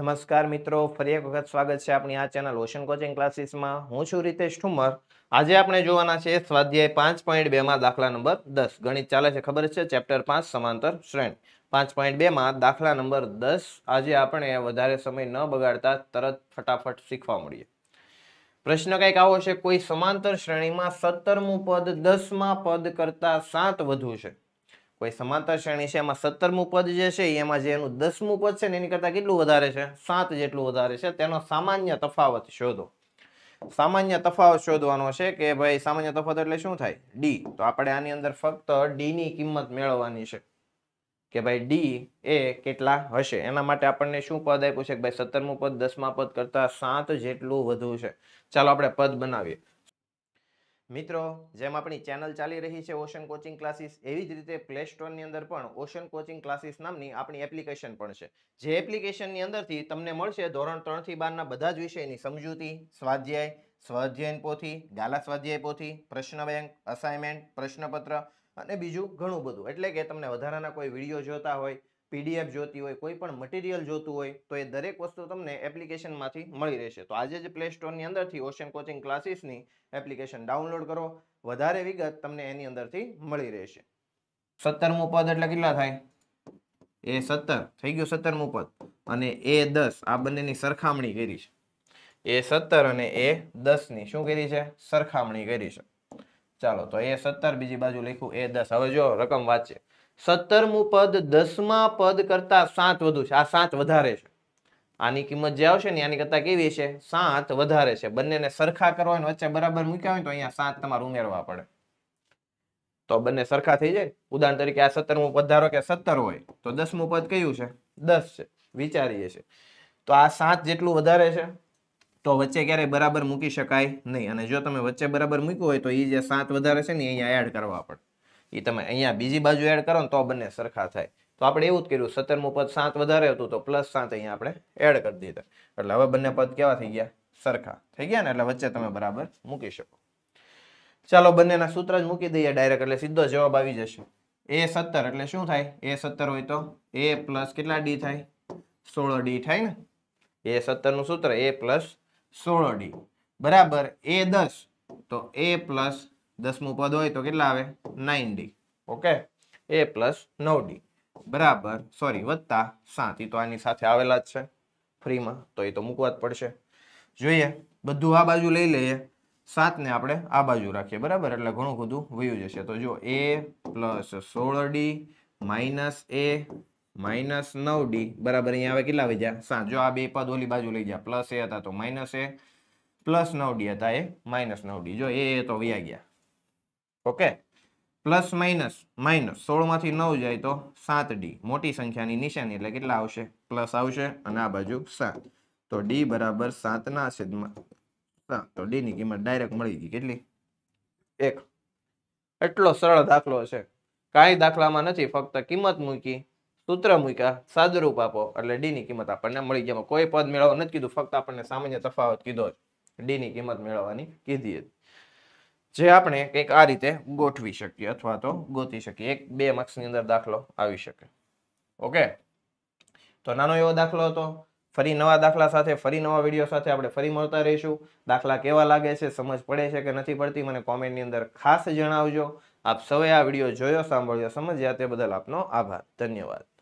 નમસ્કાર મિત્રો, ફરી એક વખત સ્વાગત છે આપણી આ ચેનલ ઓશન કોચિંગ ક્લાસીસમાં હું છું રીતેશ ઠુમર. આજે આપણે જોવાના છે સ્વાધ્યાય પાંચ પોઈન્ટ બેમાં દાખલા નંબર દસ. ગણિત ચાલે છે, ખબર છે? ચેપ્ટર પાંચ, સમાંતર શ્રેણી. પાંચ પોઈન્ટ બેમાં દાખલા નંબર દસ. આજે આપણે વધારે સમય ન બગાડતા તરત ફટાફટ શીખવા મળીએ. પ્રશ્ન કંઈક આવો છે, કોઈ સમાંતર શ્રેણીમાં સત્તરમું પદ દસમાં પદ કરતાં સાત વધુ છે. કોઈ સમાંતર શ્રેણી છે, એમાં સત્તરમું પદ જે છે એમાં જે એનું દસમું પદ છે ને એની કરતાં કેટલું વધારે છે? સાત જેટલું વધારે છે. તેનો સામાન્ય તફાવત શોધો. સામાન્ય તફાવત શોધવાનો છે કે ભાઈ, સામાન્ય તફાવત એટલે શું થાય? ડી તો આપણે આની અંદર ફક્ત ડી ની કિંમત મેળવવાની છે કે ભાઈ ડી એ કેટલા હશે? એના માટે આપણને શું પદ આપ્યું છે કે ભાઈ, સત્તરમું પદ દસમા પદ કરતા સાત જેટલું વધુ છે. ચાલો આપણે પદ બનાવીએ. મિત્રો, જેમ આપણી ચેનલ ચાલી રહી છે ઓશન કોચિંગ ક્લાસીસ એવી જ રીતે પ્લે સ્ટોરની અંદર પણ ઓશન કોચિંગ ક્લાસીસ નામની આપણી એપ્લિકેશન પણ છે. જે એપ્લિકેશનની અંદરથી તમને મળશે ધોરણ ત્રણથી બારના બધા જ વિષયની સમજૂતી, સ્વાધ્યાય સ્વાધ્યાયન પોથી, ગાલા સ્વાધ્યાય પોથી, પ્રશ્ન બેંક અસાઇનમેન્ટ પ્રશ્નપત્ર અને બીજું ઘણું બધું. એટલે કે તમને વધારાના કોઈ વીડિયો જોતા હોય પીડીએફ જોતી હોય, કોઈ પણ મટીરિયલ જોતું હોય, તો એ દરેક વસ્તુ તમને એપ્લિકેશનમાંથી મળી રહેશે. તો આજે જ પ્લે સ્ટોરની અંદરથી ઓશન કોચિંગ ક્લાસીસની એપ્લિકેશન ડાઉનલોડ કરો. વધારે વિગત તમને એની અંદરથી મળી રહેશે. સત્તરમું પદ એટલે કેટલા થાય? એ સત્તર. થઈ ગયું સત્તરમું પદ. અને એ દસ, આ બંનેની સરખામણી કરી છે. એ સત્તર અને એ દસની શું કરી છે? સરખામણી કરી છે. ચાલો, તો એ સત્તર બીજી બાજુ લખ્યું, એ દસ. હવે જો, રકમ વાંચે. સત્તરમું પદ દસમા પદ કરતા સાત વધુ છે. આ સાત વધારે છે. આની કિંમત જે આવશે ને, આની કરતા કેવી છે? સાત વધારે છે. બંનેને સરખા કરવા હોય વચ્ચે બરાબર મૂક્યા હોય તો અહીંયા સાત તમારે ઉમેરવા પડે. તો બંને સરખા થઈ જાય? ઉદાહરણ તરીકે આ સત્તરમું પદ ધારો કે સત્તર હોય, તો દસમું પદ કયું છે? દસ છે. વિચારીએ છે તો આ સાત જેટલું વધારે છે? તો વચ્ચે ક્યારેય બરાબર મૂકી શકાય નહીં. અને જો તમે વચ્ચે બરાબર મૂક્યું હોય, તો એ જે સાત વધારે છે ને અહીંયા એડ કરવા પડે. એ તમે અહીંયા બીજી બાજુ એડ કરો ને તો બંને સરખા થાય. તો આપણે એવું જ કર્યું, સત્તરમું પદ સાત વધારે હતું તો પ્લસ સાત અહીંયા આપણે એડ કરી દીધા. એટલે હવે બંને પદ કેવા થઈ ગયા? સરખા. થઈ ગયા ને? એટલે વચ્ચે તમે બરાબર મૂકી શકો. ચાલો બંનેના સૂત્ર જ મૂકી દઈએ ડાયરેક્ટ એટલે સીધો જવાબ આવી જશે. એ સત્તર એટલે શું થાય? એ સત્તર હોય તો એ પ્લસ કેટલા ડી થાય? સોળ ડી થાય ને? એ સત્તરનું સૂત્ર એ પ્લસ સોળ ડી બરાબર? એ દસ. તો એ પ્લસ દસમું પદ હોય તો કેટલા આવે? Nine D okay A plus નવ ડી બરાબર. સોરી વત્તા સાત. એ તો આની સાથે આવેલા જ છે. ફ્રીમાં તો એ તો મૂકવા જ પડશે. જોઈએ. બધું આ બાજુ લઈ લઈએ. સાતને આપણે આ બાજુ રાખીએ. બરાબર? એટલે ઘણું બધું વયું જશે. તો જો એ પ્લસ સોળ ડી માઇનસ એ માઇનસ નવ ડી બરાબર? અહીંયા આવે કેટલા વધ્યા સાત. જો આ બે પદ ઓલી બાજુ લઈ ગયા. પ્લસ એ હતા તો માઇનસ એ પ્લસ નવ ડી હતા એ માઇનસ નવ ડી જો એ તો વયા ગયા. ઓકે. Plus, minus. માઇનસ. સોળમાંથી નવ જાય તો સાત ડી. મોટી સંખ્યાની નિશાની એટલે કેટલા આવશે? પ્લસ આવશે અને આ બાજુ સાત. તો ડી બરાબર સાતના છેદમાં સાત. તો ડી ની કિંમત ડાયરેક્ટ મળી ગઈ. કેટલી? એક. એટલો સરળ દાખલો છે. કાંઈ દાખલામાં નથી, ફક્ત કિંમત મૂકી, સૂત્ર મૂક્યા, સાદુરૂપ આપો. એટલે ડી ની કિંમત આપણને મળી ગયા કોઈ પદ મેળવવા નથી કીધું. ફક્ત આપણને સામાન્ય તફાવત કીધો ડી ની કિંમત મેળવવાની કીધી હતી જે આપણે કંઈક આ રીતે ગોઠવી શકીએ અથવા તો ગોતી શકીએ. એક, બે માર્ક્સની અંદર દાખલો આવી શકે. ઓકે તો નાનો એવો દાખલો હતો. ફરી નવા દાખલા સાથે, ફરી નવા વીડિયો સાથે આપણે ફરી મળતા રહીશું. દાખલા કેવા લાગે છે, સમજ પડે છે કે નથી પડતી, મને કોમેન્ટની અંદર ખાસ જણાવજો. આપ સૌએ આ વીડિયો જોયો, સાંભળ્યો, સમજ્યા તે બદલ આપનો આભાર. ધન્યવાદ.